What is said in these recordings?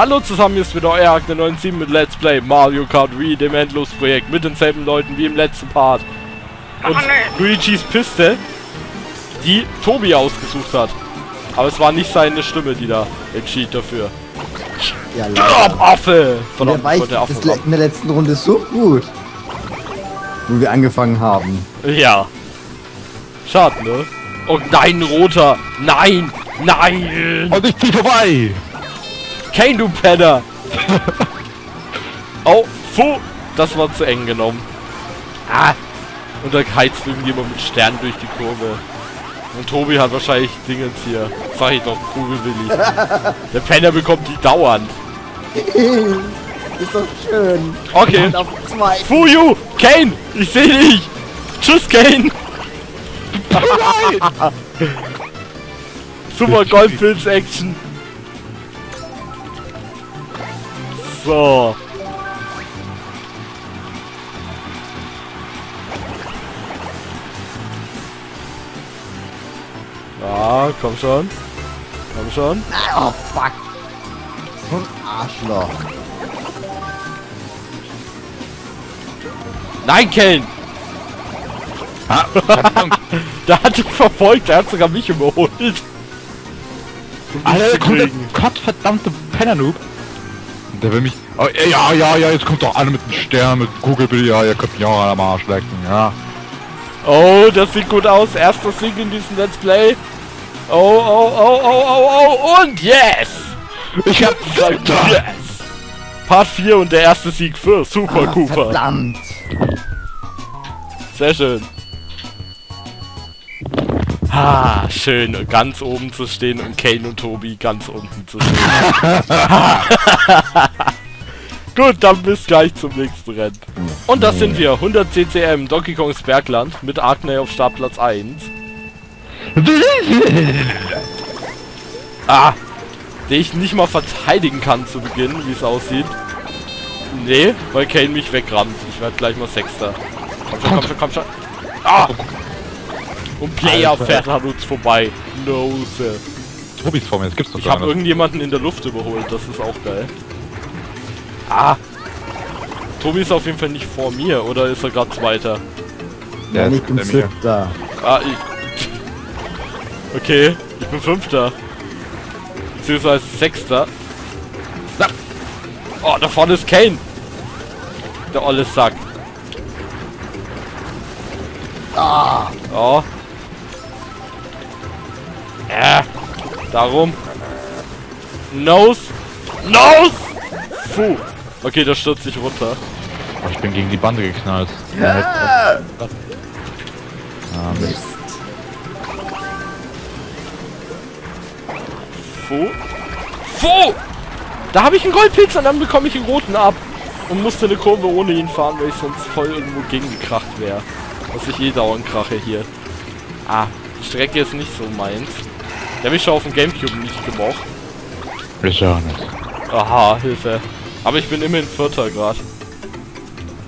Hallo zusammen, hier ist wieder euer Akte 97 mit Let's Play Mario Kart Wii, dem Endlosprojekt, mit denselben Leuten wie im letzten Part. Und Luigi's Piste, die Tobi ausgesucht hat. Aber es war nicht seine Stimme, die da entschied dafür. Ja, Stopp, leider. Affe! Der Verdammt, ich wollte Affe das le- in der letzten Runde so gut. Wo wir angefangen haben. Ja. Schade, ne? Oh nein, roter! Nein! Nein! Und ich zieh vorbei! Kane, du Penner! oh, fu! Das war zu eng genommen. Ah! Und da heizt irgendjemand mit Sternen durch die Kurve. Und Tobi hat wahrscheinlich Dingens hier. Sag ich doch, Kugelwilli. Der Penner bekommt die dauernd. Ist doch schön. Okay. Fu you! Kane! Ich seh dich! Tschüss, Kane! Super Goldpilz-Action! So. Ja, komm schon. Komm schon. Oh, fuck. So ein Arschloch. Nein, Kane! Ah. Der hat dich verfolgt, der hat sogar mich überholt. Um Alter, kommt der gottverdammte Penner-Noob. Der will mich... Oh, ja, ja, ja, jetzt kommt doch einer mit einem Stern, mit Kugelbild, ja, ihr könnt mich auch am Arsch lecken, ja. Oh, das sieht gut aus. Erster Sieg in diesem Let's Play. Oh, oh, oh, oh, oh, oh. Und yes! Ich hab Yes! Part 4 und der erste Sieg für Super Ah, Cooper. verdammt. Sehr schön. Ah, schön, ganz oben zu stehen und Kane und Tobi ganz unten zu stehen. Gut, dann bis gleich zum nächsten Rennen. Und das sind wir, 100 CCM, Donkey Kongs Bergland, mit Arkney auf Startplatz 1. Ah, den ich nicht mal verteidigen kann zu Beginn, wie es aussieht. Nee, weil Kane mich wegrammt. Ich werde gleich mal Sechster. Komm schon, komm schon, komm schon. Ah! Und Player Alter. fährt an uns vorbei. No, sir. Tobis vor mir, das gibt's doch Ich habe nicht. irgendjemanden in der Luft überholt, das ist auch geil. Ah! Tobi ist auf jeden Fall nicht vor mir, oder ist er gerade Zweiter? Der Ja, ist ich bin hinter mir. siebter. Ah, ich... Okay, ich bin Fünfter. Beziehungsweise Sechster. Na. Oh, da vorne ist Kane! Der olle Sack. Ah, Oh. Äh. Darum. Nose. Nose! Puh. Okay, da stürzt sich runter. Oh, ich bin gegen die Bande geknallt. ja. Ah, Mist. Mist. Fu. Fu! Da habe ich einen Goldpilz und dann bekomme ich einen roten ab. Und musste eine Kurve ohne ihn fahren, weil ich sonst voll irgendwo gegengekracht wäre. Was ich eh dauernd krache hier. Ah, die Strecke ist nicht so meins. Der habe ich schon auf dem Gamecube nicht gemocht. Ich auch nicht. Aha, Hilfe. Aber ich bin immerhin Vierter grad.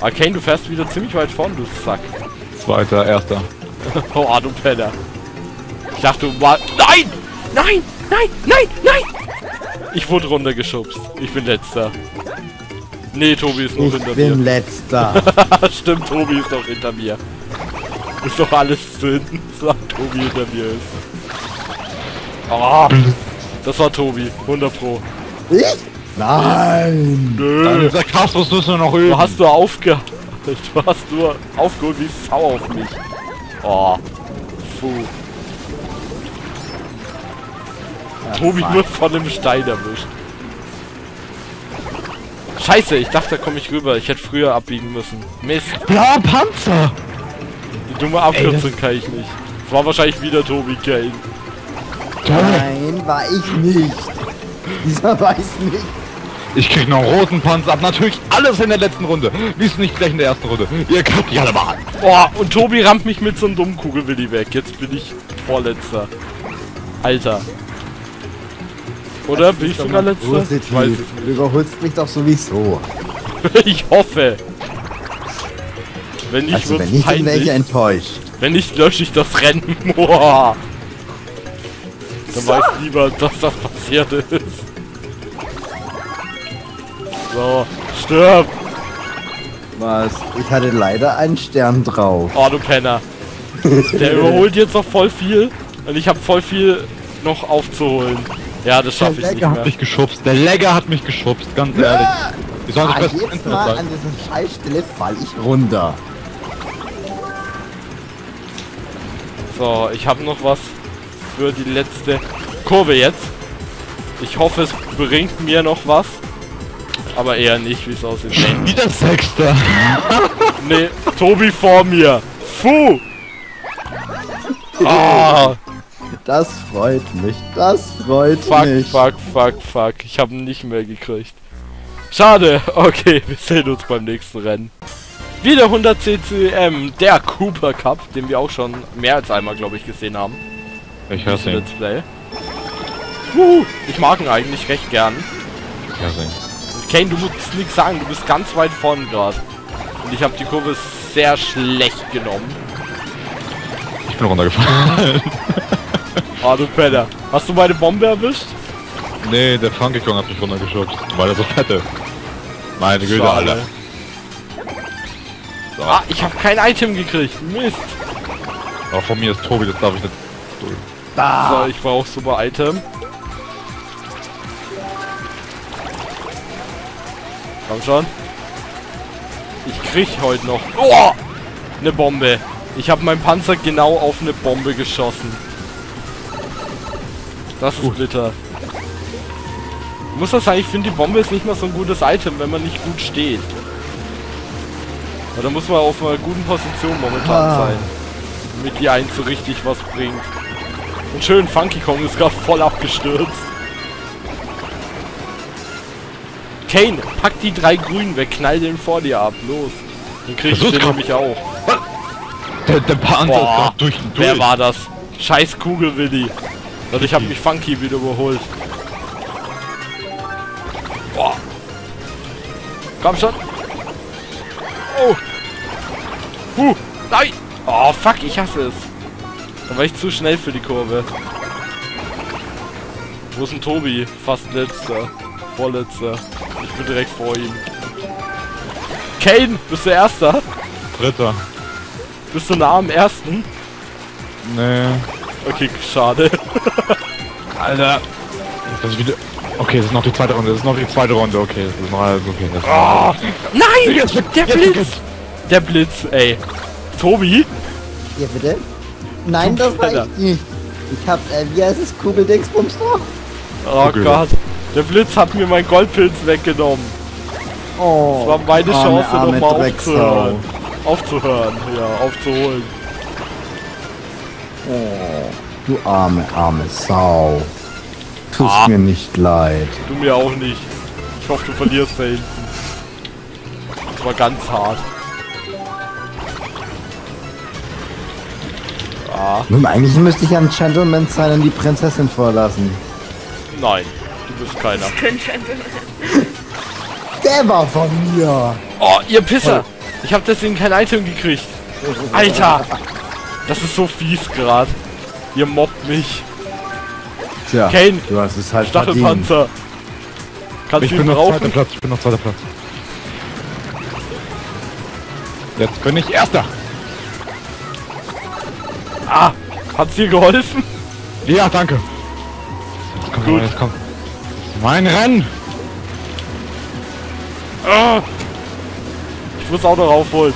Arcane, du fährst wieder ziemlich weit vorn, du Sack. Zweiter, erster. oh, ah, du Penner. Ich dachte, du war... Nein! Nein! Nein! Nein! Nein! Ich wurde runtergeschubst. Ich bin letzter. Nee, Tobi ist noch Ich hinter bin mir. letzter. Stimmt, Tobi ist noch hinter mir. Ist doch alles Sinn, sagt Tobi hinter mir ist. Oh, das war Tobi, 100 pro. ich? Nein. Nö. Sarkasmus müssen wir noch üben. Du hast nur aufge... Du hast nur aufgeholt wie Sau auf mich. Oh. Puh. Tobi wird von einem Stein erwischt. Scheiße, ich dachte, da komme ich rüber. Ich hätte früher abbiegen müssen. Mist. Blauer Panzer! Die dumme Abkürzung kann ich nicht. Es war wahrscheinlich wieder Tobi Kane. Nein, war ich nicht. Dieser weiß nicht. Ich krieg noch einen roten Panzer ab. Natürlich alles in der letzten Runde. Wie ist nicht gleich in der ersten Runde? Ihr könnt mich alle mal an. Oh, und Tobi rammt mich mit so einem dummen Kugelwilli weg. Jetzt bin ich Vorletzter. Alter. Oder? Bin ich sogar Letzter? Du überholst mich doch sowieso. Ich hoffe. Wenn nicht, Also wird's wenn nicht, dann wäre peinlich. ich enttäuscht. Wenn nicht, lösche ich das Rennen. Boah. Dann weiß niemand, dass das passiert ist. So, stirb! Was? Ich hatte leider einen Stern drauf. Oh, du Penner. Der überholt jetzt noch voll viel und ich habe voll viel noch aufzuholen. Ja, das schaffe ich Der nicht Legger hat mehr. mich geschubst. Der Legger hat mich geschubst, ganz ehrlich. Die sollen Ah, jedes Mal an sagen. dieser Scheißstelle fall ich runter. So, ich habe noch was für die letzte Kurve jetzt. Ich hoffe, es bringt mir noch was. Aber eher nicht, wie es aussieht. Wieder Sechster. nee, Tobi vor mir. Fu! Ah, Das freut mich. Das freut fuck, mich. fuck, fuck, fuck. Ich habe ihn nicht mehr gekriegt. Schade. Okay, wir sehen uns beim nächsten Rennen. Wieder 100 CCM, der Cooper Cup, den wir auch schon mehr als einmal, glaube ich, gesehen haben. Ich Im ihn. Let's Play. Wuhu, ich mag ihn eigentlich recht gern. Ich hör's ihn. Kane, du musst nichts sagen, du bist ganz weit vorn gerade. Und ich habe die Kurve sehr schlecht genommen. Ich bin runtergefallen. Ah, du Penner. Hast du meine Bombe erwischt? nee, der Funky Kong hat mich runtergeschubst, weil er so fett ist. Meine Güte, Schade. Alter. So. Ah, ich habe kein Item gekriegt. Mist. Aber von mir ist Tobi, das darf ich nicht. So, ich brauche super Item. Komm schon. Ich krieg heute noch. Oh! Eine Bombe. Ich habe meinen Panzer genau auf eine Bombe geschossen. Das ist bitter. Ich muss das sagen, ich finde die Bombe ist nicht mal so ein gutes Item, wenn man nicht gut steht. Weil da muss man auf einer guten Position momentan Ah. sein. Damit die einen so richtig was bringt. Und schön, Funky Kong ist gerade voll abgestürzt. Kane, pack die drei Grünen weg, knall den vor dir ab, los. Dann krieg ich den nämlich auch. Der, der Panzer ist Boah, grad durch und durch. wer war das? Scheiß Kugelwilli. Und ich hab mich Funky wieder überholt. Boah. Komm schon. Oh. Huh. Nein. Oh, fuck, ich hasse es. Da war ich zu schnell für die Kurve. Wo ist denn Tobi? Fast letzter. Vorletzter. Ich bin direkt vor ihm. Kane, bist du Erster? Dritter. Bist du nah am Ersten? Nee. Okay, schade. Alter. Das ist wieder. Okay, das ist noch die zweite Runde. Das ist noch die zweite Runde. Okay, das ist noch alles okay. Das ist Oh, nein! Der Blitz! Der Blitz, ey. Tobi? Hier bitte? Nein, das war ich nicht. Ich hab, äh, wie heißt es? Kugeldingsbums noch? Oh Okay. Gott. Der Blitz hat mir meinen Goldpilz weggenommen. Oh. Das war meine Chance, nochmal aufzuhören. Aufzuhören, ja, aufzuholen. Oh, du arme, arme Sau. Tust Ah. mir nicht leid. Du mir auch nicht. Ich hoffe, du verlierst da hinten. Das war ganz hart. Nun, eigentlich müsste ich ein Gentleman sein und die Prinzessin vorlassen. nein. Du bist keiner. Der war von mir. Oh, ihr Pisser! Ich habe deswegen kein Item gekriegt. Alter! Das ist so fies grad. Ihr mobbt mich. Tja, Kane, du hast es halt. Stachelpanzer. Kannst Ich du bin ihn noch zweiter? Platz. Ich bin noch zweiter Platz. Jetzt bin ich Erster. Ah! Hat's dir geholfen? Ja, danke. Jetzt kommt, Gut. jetzt kommt. Mein Rennen. Ah! Ich muss auch noch aufholen.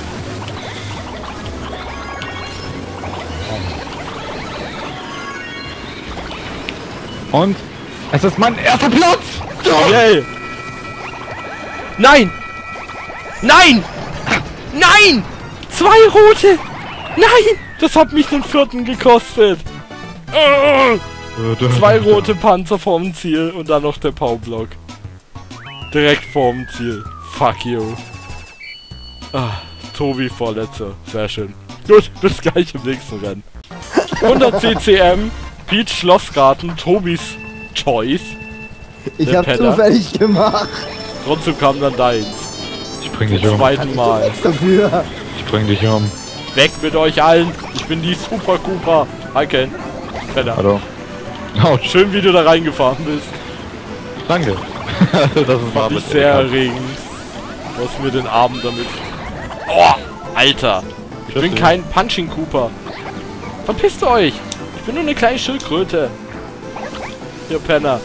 Und es ist mein erster Platz. Yay! Nein! Nein! Nein! Zwei rote! Nein! Das hat mich den vierten gekostet. Ah! Zwei rote Panzer vorm Ziel und dann noch der Powerblock. Direkt vorm Ziel. Fuck you. Ah, Tobi vorletzter. Sehr schön. Gut, bis gleich im nächsten Rennen. 100 CCM, Peach Schlossgarten, Tobis Choice. Ich hab Penner. zufällig gemacht. Trotzdem kam dann deins. Ich bring dich Zum um. zweiten Mal. Dafür. Ich bring dich um. Weg mit euch allen. Ich bin die Super Cooper. Hi Ken. Penner. Hallo. Autsch. Schön, wie du da reingefahren bist. Danke. das ist Fand ich sehr erregend. Du hast mir den Abend damit... Oh, Alter. Ich bin Bitte. kein Punching Cooper. Verpisst euch. Ich bin nur eine kleine Schildkröte. Ihr Penner.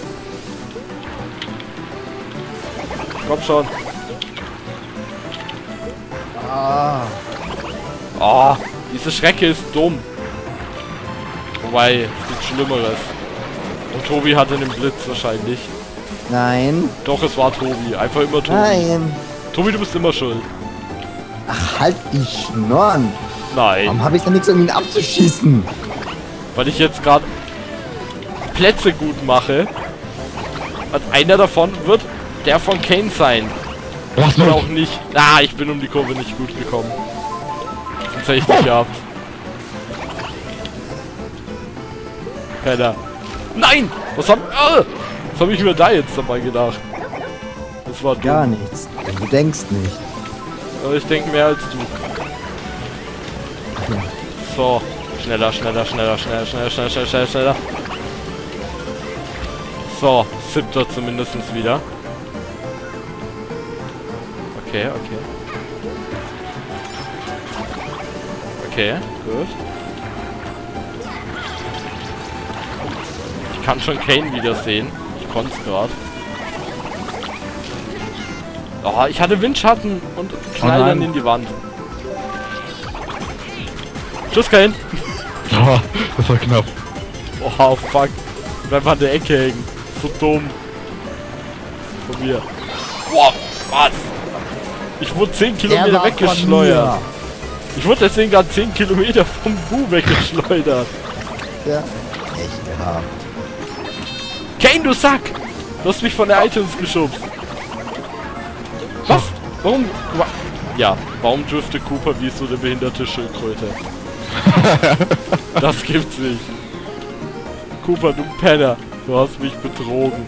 Komm schon. Ah. Oh, diese Schrecke ist dumm. Wobei, es gibt Schlimmeres. Und Tobi hatte den Blitz wahrscheinlich. Nein. Doch, es war Tobi. Einfach immer Tobi. Nein. Tobi, du bist immer schuld. Ach, halt die Schnorren. Nein. Warum habe ich da nichts, um ihn abzuschießen? weil ich jetzt gerade Plätze gut mache. Und einer davon wird der von Kane sein. Lass Oder auch nicht. Ah, ich bin um die Kurve nicht gut gekommen. Hätte ich dich gehabt. Penner. Nein! Was hab, ah, was hab ich mir da jetzt dabei gedacht? Das war dumm. Gar nichts. Du denkst nicht. Aber ich denke mehr als du. So. Schneller, schneller, schneller, schneller, schneller, schneller, schneller, schneller, schneller. So, siebter zumindest wieder. Okay, okay. Okay, gut. Ich kann schon Kane wiedersehen. Ich konnte es gerade. Oh, ich hatte Windschatten und knall Oh dann nein. in die Wand. Tschüss, Kane. Oh, das war knapp. Oh, fuck. Bleib an der Ecke hängen. So dumm. Von mir. Boah, was? Ich wurde 10 Der Kilometer weggeschleudert. Ich wurde deswegen gerade 10 Kilometer vom Bu weggeschleudert. Ja. Echt gehabt. Kane, du Sack! Du hast mich von der iTunes geschubst. Was? Warum? wa- Ja, warum dürfte Cooper wie so eine behinderte Schildkröte? das gibt's nicht. Cooper, du Penner. Du hast mich betrogen.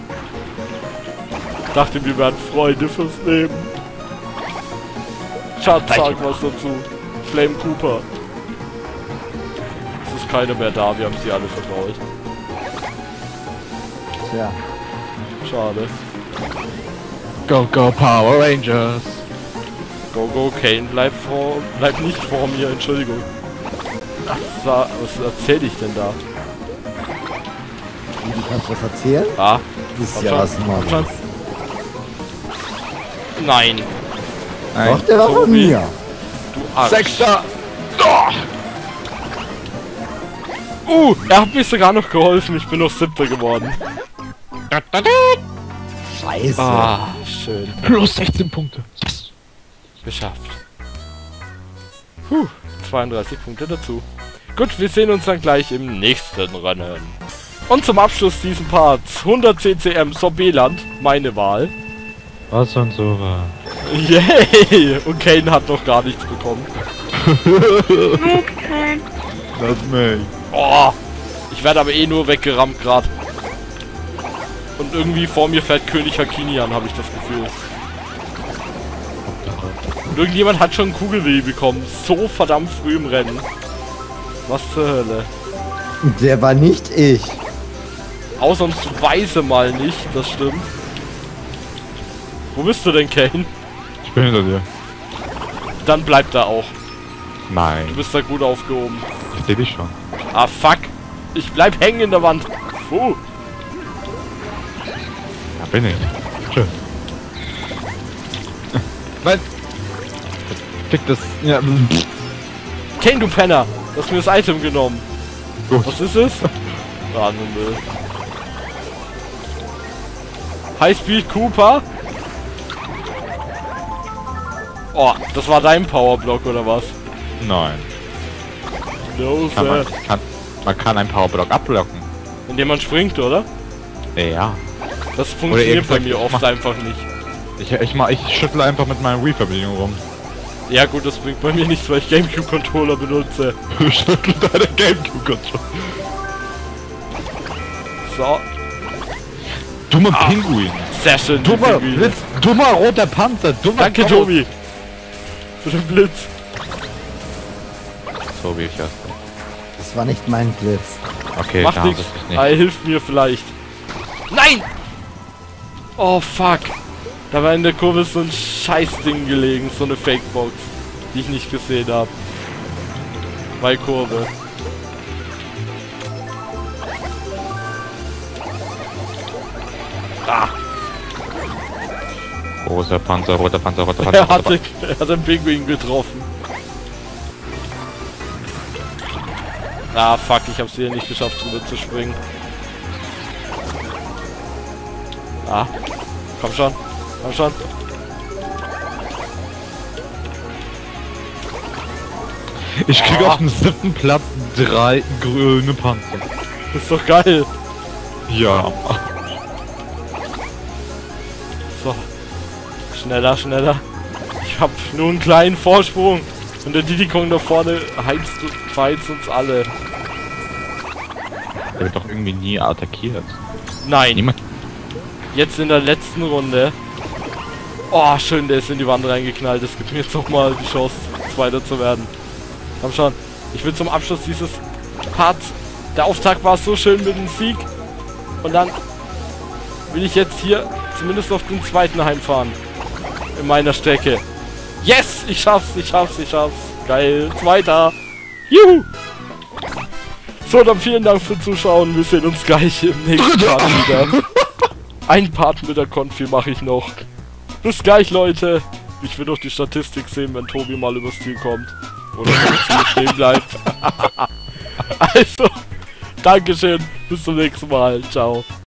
Ich dachte, wir wären Freunde fürs Leben. Schatz, sag was dazu. Flame Cooper. Es ist keiner mehr da, wir haben sie alle vertraut. Tja. Schade. Go, go, Power Rangers! Go, go, Kane, bleib vor, bleib nicht vor mir, Entschuldigung. Ach, was erzähl ich denn da? Wie, du kannst was erzählen? Ah, Das ist ja was Neues. schon. Nein, Doch, der war von mir. Du Arsch. Sechster! Oh! Uh, er hat mir sogar noch geholfen, ich bin noch siebter geworden. Scheiße. Ah, schön. Plus 16 Punkte. Yes. Geschafft. Puh, 32 Punkte dazu. Gut, wir sehen uns dann gleich im nächsten Rennen. Und zum Abschluss diesen Parts 100 CCM Sorbeland, meine Wahl. Was und so war. Yay! Und Kane hat noch gar nichts bekommen. Me. Oh, ich werde aber eh nur weggerammt gerade. Und irgendwie vor mir fährt König Hakini an, habe ich das Gefühl. Und irgendjemand hat schon einen Kugelweh bekommen. So verdammt früh im Rennen. Was zur Hölle. Der war nicht ich. Ausnahmsweise mal nicht, das stimmt. Wo bist du denn, Kane? Ich bin hinter dir. Dann bleib da auch. Du Nein. bist da gut aufgehoben. Ich seh dich schon. Ah, fuck. Ich bleib hängen in der Wand. Puh. Da bin ich. Tschüss. Nein! Fick das. Ja. Kane, du Penner. Du hast mir das Item genommen. Gut. Was ist es? Ah, nur Müll. Highspeed Cooper. Oh, das war dein Powerblock oder was? Nein. No, Kann man, kann, man kann einen Powerblock abblocken. Indem man springt, oder? Ja. Das funktioniert bei mir oft mach- einfach nicht. Ich, ich, mach, ich schüttle einfach mit meiner Wii-Verbindung rum. Ja gut, das bringt bei mir nichts, weil ich Gamecube-Controller benutze. schüttle deine Gamecube-Controller. So, Dummer Pinguin. sehr schön. Dummer. Blitz. Dummer roter Panzer. Dummer Danke. Tobi. Für den Blitz. Tobi, ich hasse Das war nicht mein Blitz. Okay, Macht da nichts. nicht. Er hilft mir vielleicht. Nein! Oh fuck. Da war in der Kurve so ein Scheißding gelegen, so eine Fakebox, die ich nicht gesehen habe. Bei Kurve. Roter Panzer, roter Panzer, roter Panzer. er hatte, er hat den Pinguin getroffen. Ah, fuck, ich hab's wieder nicht geschafft, drüber zu springen. Ah, komm schon, komm schon. Ich krieg Ah. auf dem siebten Platz drei grüne Panzer. ist doch geil. Ja. Schneller, schneller. Ich hab nur einen kleinen Vorsprung. Und der Diddy Kong da vorne heizt, verheizt uns alle. Der wird doch irgendwie nie attackiert. Nein, Niemand. jetzt in der letzten Runde. Oh, schön, der ist in die Wand reingeknallt. Das gibt mir jetzt nochmal die Chance, Zweiter zu werden. Komm schon. Ich will zum Abschluss dieses Parts. Der Auftakt war so schön mit dem Sieg. Und dann will ich jetzt hier zumindest auf den zweiten heimfahren. In meiner Strecke. Yes! Ich schaff's, ich schaff's, ich schaff's. Geil. Zweiter. Juhu! So, dann vielen Dank fürs Zuschauen. Wir sehen uns gleich im nächsten Part wieder. Ein Part mit der Konfi mache ich noch. Bis gleich, Leute. Ich will doch die Statistik sehen, wenn Tobi mal übers Ziel kommt. Oder wenn Ziel stehen bleibt. also, Dankeschön. Bis zum nächsten Mal. Ciao.